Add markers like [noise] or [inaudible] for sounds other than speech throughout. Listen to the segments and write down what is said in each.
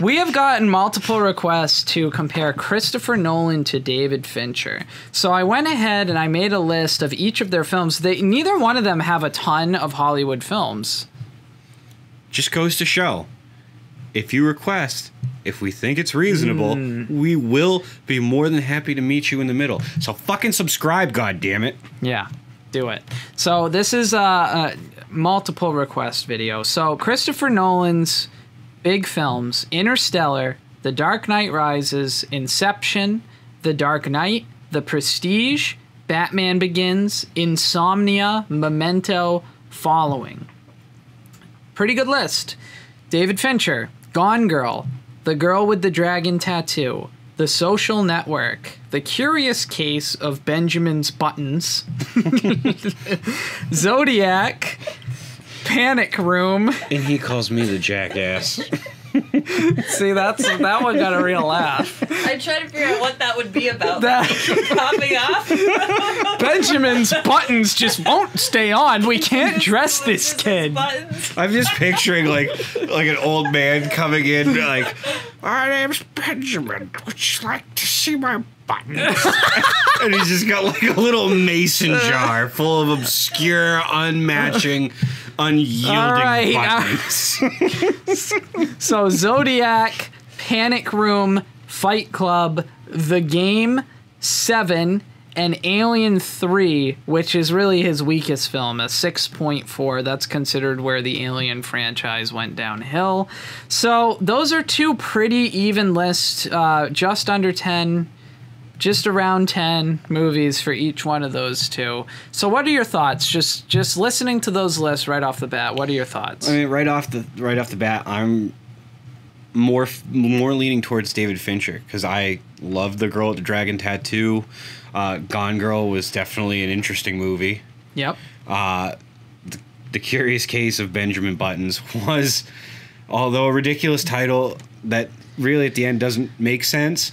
We have gotten multiple requests to compare Christopher Nolan to David Fincher. So I went ahead and I made a list of each of their films. They neither one of them have a ton of Hollywood films. Just goes to show if you request, if we think it's reasonable, hmm. we will be more than happy to meet you in the middle. So fucking subscribe, god damn it. Yeah, do it. So this is a, a multiple request video. So Christopher Nolan's big films: Interstellar, The Dark Knight Rises, Inception, The Dark Knight, The Prestige, Batman Begins, Insomnia, Memento, Following. Pretty good list. David Fincher, Gone Girl, The Girl with the Dragon Tattoo, The Social Network, The Curious Case of Benjamin's Buttons, [laughs] Zodiac, Panic Room. And he calls me the jackass. [laughs] See, that's that one got a real laugh. I tried to figure out what that would be about. That- [laughs] popping off. [laughs] Benjamin's buttons just won't stay on. We can't dress this kid. I'm just picturing like like an old man coming in like My name's Benjamin. Would you like to see my buttons? and he's just got like a little mason jar full of obscure, unmatching, unyielding All right, uh, buttons. [laughs] So Zodiac, Panic Room, Fight Club, The Game, Seven, and Alien 3, which is really his weakest film, a 6.4. That's considered where the Alien franchise went downhill. So those are two pretty even lists, uh, just under 10. Just around 10 movies for each one of those two. So what are your thoughts? Just just listening to those lists right off the bat, what are your thoughts? I mean, right off the right off the bat, I'm more more leaning towards David Fincher because I love the girl with the dragon tattoo. Uh, Gone Girl was definitely an interesting movie. Yep. The Curious Case of Benjamin Buttons [laughs] was, although a ridiculous title that really at the end doesn't make sense,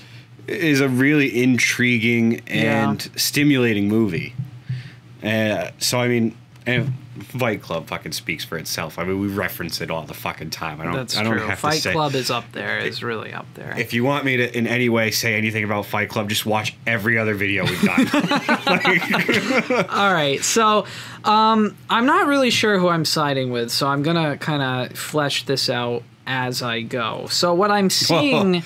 is a really intriguing and stimulating movie. Uh, so I mean, and Fight Club fucking speaks for itself. I mean, we reference it all the fucking time. I don't. That's I don't true. have Fight to say. Club is up there. Is really up there. If you want me to in any way say anything about Fight Club, just watch every other video we've done. [laughs] [laughs] All right. So, um, I'm not really sure who I'm siding with. So I'm gonna kind of flesh this out as I go. So what I'm seeing.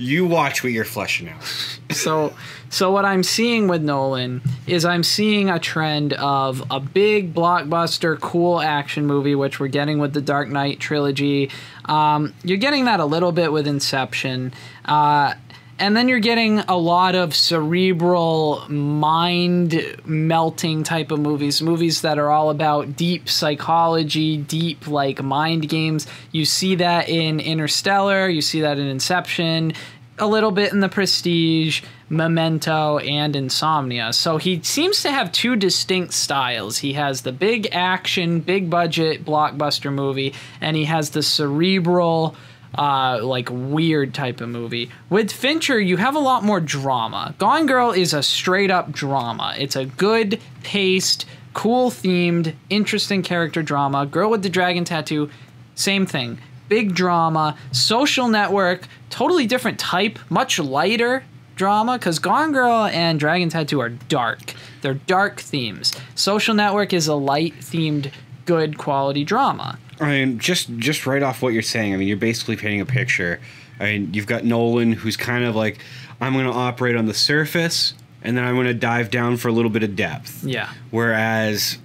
You watch what you're fleshing out. so so what I'm seeing with Nolan is I'm seeing a trend of a big blockbuster, cool action movie, which we're getting with the Dark Knight trilogy. Um, you're getting that a little bit with Inception. Uh, and then you're getting a lot of cerebral, mind melting type of movies, movies that are all about deep psychology, deep like mind games. You see that in Interstellar, you see that in Inception, a little bit in The Prestige, Memento, and Insomnia. So he seems to have two distinct styles. He has the big action, big budget blockbuster movie, and he has the cerebral, uh, like weird type of movie. With Fincher, you have a lot more drama. Gone Girl is a straight up drama. It's a good paced, cool themed, interesting character drama. Girl with the Dragon Tattoo, same thing. Big drama. Social Network, totally different type, much lighter drama because Gone Girl and Dragon Tattoo are dark. They're dark themes. Social Network is a light themed, good quality drama. I mean, just just right off what you're saying, I mean, you're basically painting a picture. I mean, you've got Nolan, who's kind of like, I'm going to operate on the surface, and then I'm going to dive down for a little bit of depth. Yeah. Whereas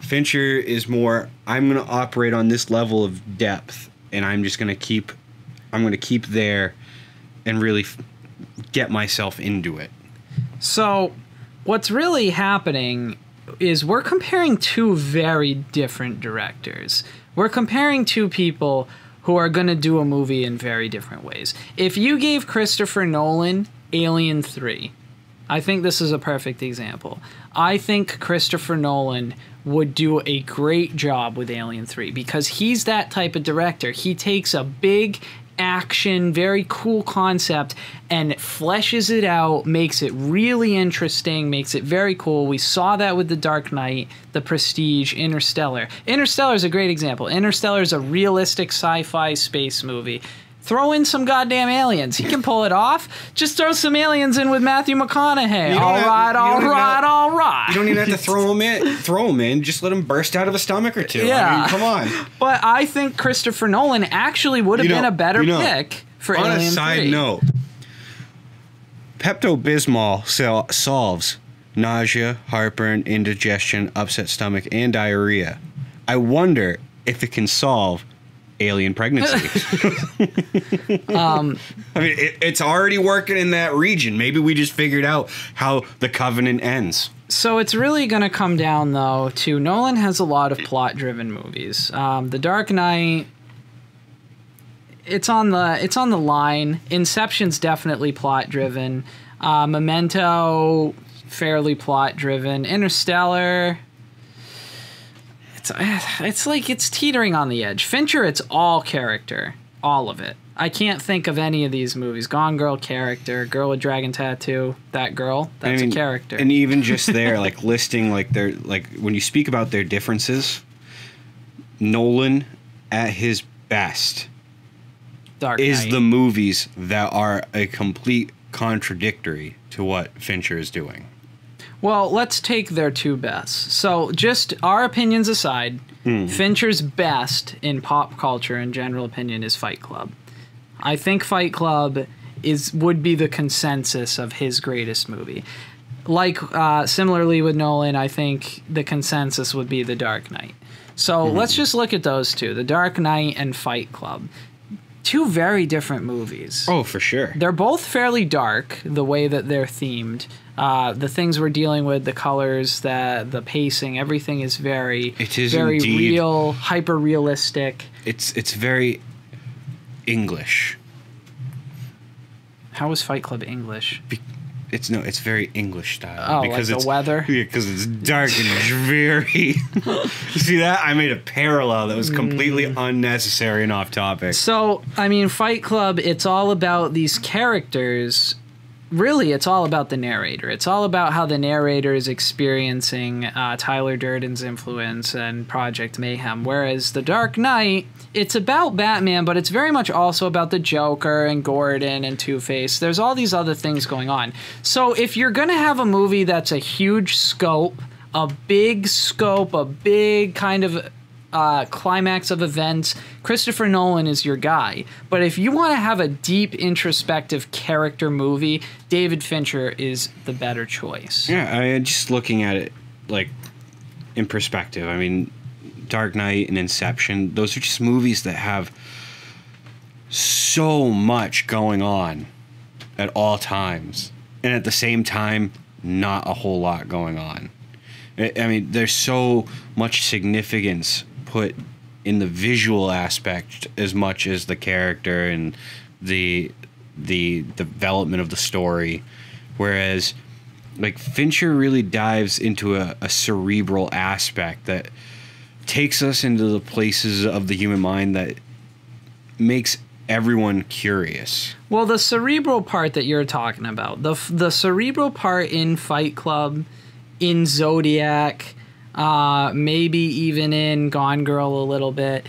Fincher is more, I'm going to operate on this level of depth, and I'm just going to keep, I'm going to keep there, and really f- get myself into it. So, what's really happening is we're comparing two very different directors. We're comparing two people who are going to do a movie in very different ways. If you gave Christopher Nolan Alien 3, I think this is a perfect example. I think Christopher Nolan would do a great job with Alien 3 because he's that type of director. He takes a big action, very cool concept and fleshes it out, makes it really interesting, makes it very cool. We saw that with The Dark Knight, The Prestige, Interstellar. Interstellar is a great example. Interstellar is a realistic sci fi space movie. Throw in some goddamn aliens. He can pull it off. Just throw some aliens in with Matthew McConaughey. All have- right, all right, have- all right. You don't even have to throw them in. Throw them in. Just let them burst out of a stomach or two. I Yeah. mean, come on. But I think Christopher Nolan actually would have You been a better you know, pick for On Alien a side 3. note, Pepto Bismol sol- solves nausea, heartburn, indigestion, upset stomach, and diarrhea. I wonder if it can solve alien pregnancy. [laughs] [laughs] Um, I mean, it, it's already working in that region. Maybe we just figured out how the covenant ends. So it's really going to come down though to Nolan has a lot of plot-driven movies. Um, the Dark Knight, it's on the it's on the line. Inception's definitely plot-driven. Uh, Memento, fairly plot-driven. Interstellar, it's eh, it's like it's teetering on the edge. Fincher, it's all character, all of it. I can't think of any of these movies. Gone Girl character, Girl with Dragon Tattoo, that girl, that's I mean, a character. And even just [laughs] there, like listing like their like when you speak about their differences, Nolan at his best Dark is Knight. the movies that are a complete contradictory to what Fincher is doing. Well, let's take their two best. So, just our opinions aside, Hmm. Fincher's best in pop culture and general opinion is Fight Club. I think Fight Club is would be the consensus of his greatest movie. Like uh, similarly with Nolan, I think the consensus would be The Dark Knight. So Hmm. let's just look at those two: The Dark Knight and Fight Club. Two very different movies. Oh, for sure. They're both fairly dark, the way that they're themed. Uh, the things we're dealing with, the colors, the the pacing, everything is very, It is very indeed. real, hyper realistic. It's it's very English. How is Fight Club English? Be- It's no, it's very English style Oh, like the weather? [laughs] Yeah, because it's dark and dreary. You [laughs] See that? I made a parallel that was completely Mm. unnecessary and off topic. So, I mean, Fight Club, it's all about these characters. Really, it's all about the narrator. It's all about how the narrator is experiencing uh, Tyler Durden's influence and Project Mayhem. Whereas The Dark Knight, it's about Batman, but it's very much also about the Joker and Gordon and Two Face. There's all these other things going on. So, if you're going to have a movie that's a huge scope, a big scope, a big kind of uh, climax of events, Christopher Nolan is your guy. But if you want to have a deep, introspective character movie, David Fincher is the better choice. Yeah, I mean, just looking at it like in perspective. I mean, Dark Knight and Inception, those are just movies that have so much going on at all times. And at the same time, not a whole lot going on. I I mean, there's so much significance put in the visual aspect as much as the character and the the development of the story. Whereas like Fincher really dives into a, a cerebral aspect that takes us into the places of the human mind that makes everyone curious. Well, the cerebral part that you're talking about, the the cerebral part in Fight Club, in Zodiac, uh, maybe even in Gone Girl a little bit.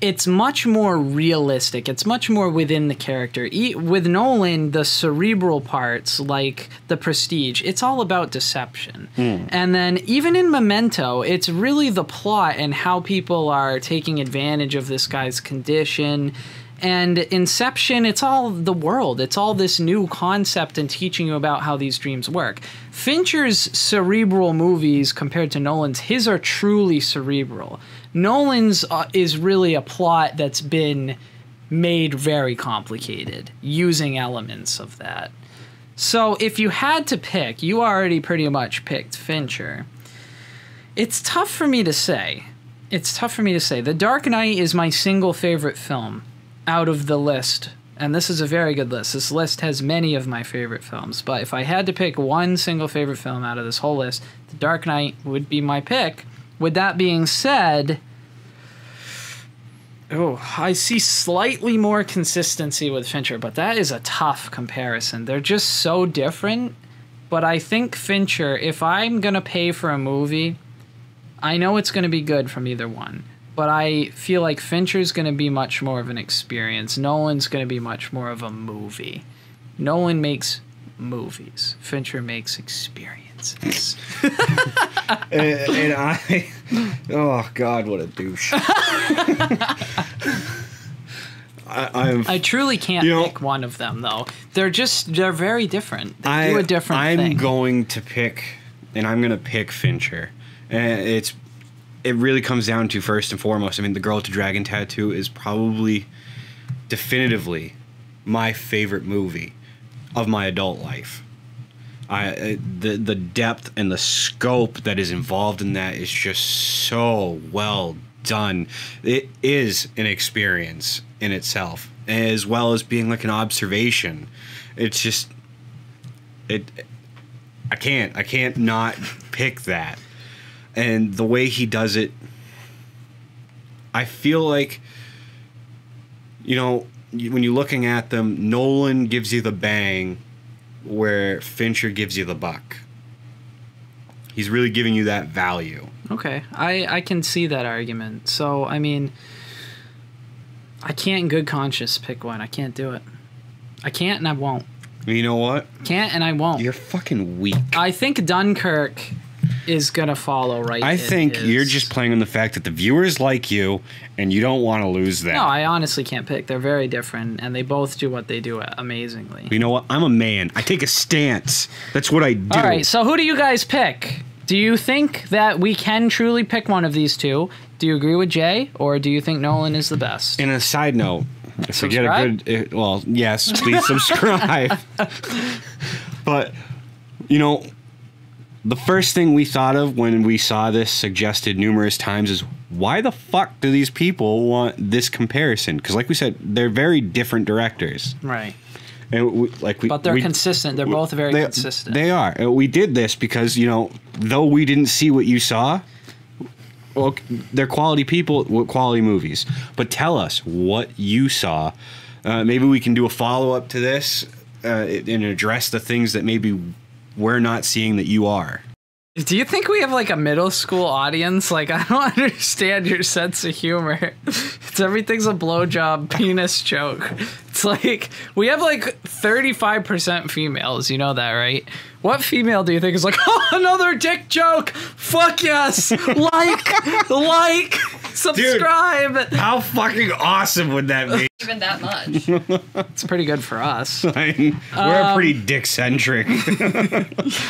It's much more realistic. It's much more within the character. E- with Nolan, the cerebral parts, like the Prestige, it's all about deception. And then even in Memento, it's really the plot and how people are taking advantage of this guy's condition and Inception, it's all the world. It's all this new concept and teaching you about how these dreams work. Fincher's cerebral movies compared to Nolan's, his are truly cerebral. Nolan's uh, is really a plot that's been made very complicated using elements of that. So if you had to pick, you already pretty much picked Fincher. It's tough for me to say. It's tough for me to say. The Dark Knight is my single favorite film out of the list. And this is a very good list. This list has many of my favorite films. But if I had to pick one single favorite film out of this whole list, The Dark Knight would be my pick. With that being said, oh, I see slightly more consistency with Fincher, but that is a tough comparison. They're just so different. But I think Fincher, if I'm going to pay for a movie, I know it's going to be good from either one. But I feel like Fincher's going to be much more of an experience. Nolan's going to be much more of a movie. Nolan makes movies. Fincher makes experiences. [laughs] and, and I, oh God, what a douche. [laughs] I, I'm I truly can't You know- pick one of them though. They're just they're very different. They I, do a different thing. I'm thing. going to pick, and I'm going to pick Fincher. And it's, it really comes down to first and foremost. I mean, the Girl the Dragon Tattoo is probably, definitively, my favorite movie of my adult life. I uh, the the depth and the scope that is involved in that is just so well done. It is an experience in itself, as well as being like an observation. It's just it. I can't. I can't not pick that, and the way he does it. I feel like. You know, when you're looking at them, Nolan gives you the bang where Fincher gives you the buck. He's really giving you that value. Okay, I I can see that argument. So I mean, I can't in good conscience pick one. I can't do it. I can't and I won't. You know what? Can't and I won't. You're fucking weak. I think Dunkirk is gonna follow right. I in think you're just playing on the fact that the viewers like you and you don't want to lose that. No, I honestly can't pick. They're very different, and they both do what they do amazingly. you know what? I'm a man. I take a stance. That's what I do. All right, so who do you guys pick? Do you think that we can truly pick one of these two? Do you agree with Jay, or do you think Nolan is the best? In a side note, if we get a good, uh, well, yes, please subscribe. [laughs] but you know, the first thing we thought of when we saw this suggested numerous times is why the fuck do these people want this comparison? Because, like we said, they're very different directors, Right, and we, like we, but they're we- consistent. They're both very they, consistent. They are. We did this because you know, though we didn't see what you saw. Well, they're quality people with quality movies. But tell us what you saw. Uh, maybe we can do a follow up to this uh, and address the things that maybe we're not seeing that you are. Do you think we have like a middle school audience? Like, I don't [laughs] understand your sense of humor. It's everything's a blowjob penis joke. It's like we have like 35% females. You know that, right? What female do you think is like, [laughs] oh, another dick joke? Fuck yes! Like, like, subscribe. How fucking awesome would that be? Even that much. [laughs] It's pretty good for us. [laughs] we're pretty um, dick centric. [laughs]